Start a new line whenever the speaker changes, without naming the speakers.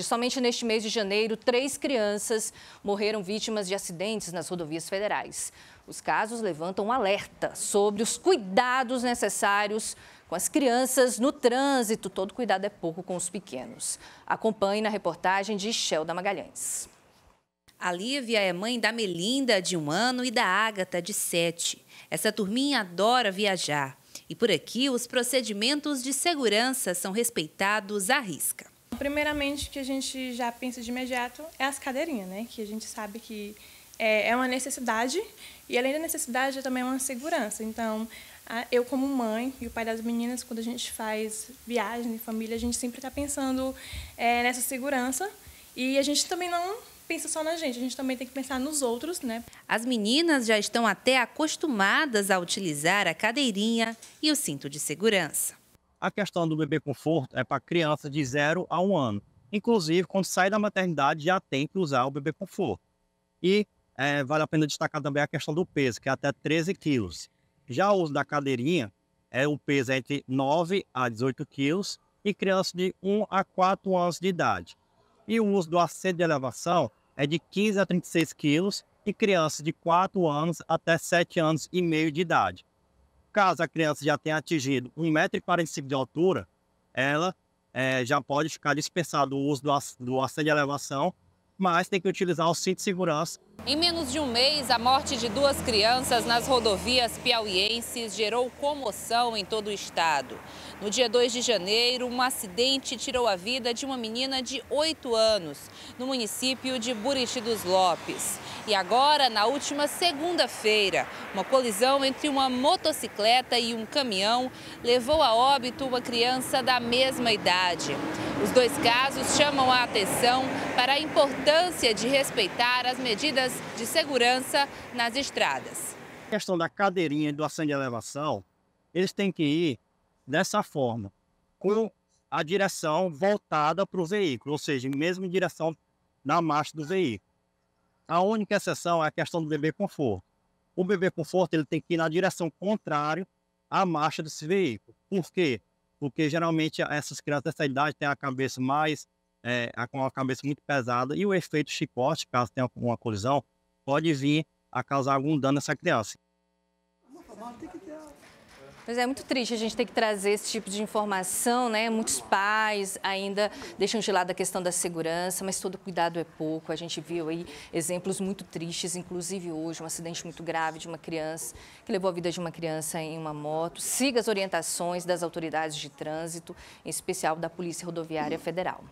Somente neste mês de janeiro, três crianças morreram vítimas de acidentes nas rodovias federais. Os casos levantam um alerta sobre os cuidados necessários com as crianças no trânsito. Todo cuidado é pouco com os pequenos. Acompanhe na reportagem de Shelda Magalhães.
A Lívia é mãe da Melinda, de um ano, e da Ágata, de sete. Essa turminha adora viajar. E por aqui, os procedimentos de segurança são respeitados à risca.
Primeiramente, que a gente já pensa de imediato é as cadeirinhas, né? Que a gente sabe que é, é uma necessidade e além da necessidade é também uma segurança. Então, eu como mãe e o pai das meninas, quando a gente faz viagem de família, a gente sempre está pensando é, nessa segurança e a gente também não pensa só na gente, a gente também tem que pensar nos outros, né?
As meninas já estão até acostumadas a utilizar a cadeirinha e o cinto de segurança.
A questão do bebê conforto é para crianças de 0 a 1 ano. Inclusive, quando sai da maternidade, já tem que usar o bebê conforto. E é, vale a pena destacar também a questão do peso, que é até 13 quilos. Já o uso da cadeirinha, é o peso é entre 9 a 18 quilos e crianças de 1 a 4 anos de idade. E o uso do assento de elevação é de 15 a 36 quilos e crianças de 4 anos até 7 anos e meio de idade. Caso a criança já tenha atingido 1,45m de altura, ela é, já pode ficar dispensada o uso do, do de elevação, mas tem que utilizar o cinto de segurança
em menos de um mês, a morte de duas crianças nas rodovias piauienses gerou comoção em todo o estado. No dia 2 de janeiro, um acidente tirou a vida de uma menina de 8 anos, no município de Buriti dos Lopes. E agora, na última segunda-feira, uma colisão entre uma motocicleta e um caminhão levou a óbito uma criança da mesma idade. Os dois casos chamam a atenção para a importância de respeitar as medidas de segurança nas estradas.
A questão da cadeirinha e do assento de elevação, eles têm que ir dessa forma, com a direção voltada para o veículo, ou seja, mesmo em direção da marcha do veículo. A única exceção é a questão do bebê conforto. O bebê conforto ele tem que ir na direção contrária à marcha desse veículo. Por quê? porque geralmente essas crianças dessa idade têm a cabeça mais, é, com a cabeça muito pesada e o efeito chicote, caso tenha uma colisão, pode vir a causar algum dano nessa criança.
Pois é, muito triste a gente ter que trazer esse tipo de informação, né? Muitos pais ainda deixam de lado a questão da segurança, mas todo cuidado é pouco. A gente viu aí exemplos muito tristes, inclusive hoje, um acidente muito grave de uma criança que levou a vida de uma criança em uma moto. Siga as orientações das autoridades de trânsito, em especial da Polícia Rodoviária Federal.